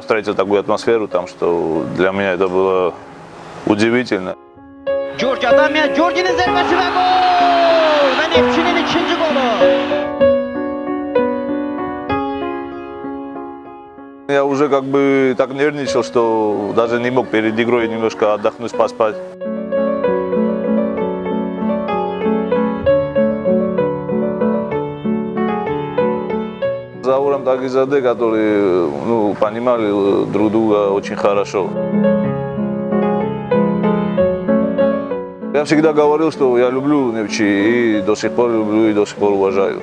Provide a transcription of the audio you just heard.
встретил такую атмосферу там, что для меня это было удивительно. George Adamyan, George'nin zarbesi ve gol! Ve Nepçin'in ikinci golü. Я уже как бы так нервничал, что даже не мог перед игрой немножко отдохнуть, поспать. Зауром Тагизаде, которые ну, понимали друг друга очень хорошо. Я всегда говорил, что я люблю Невчи и до сих пор люблю и до сих пор уважаю.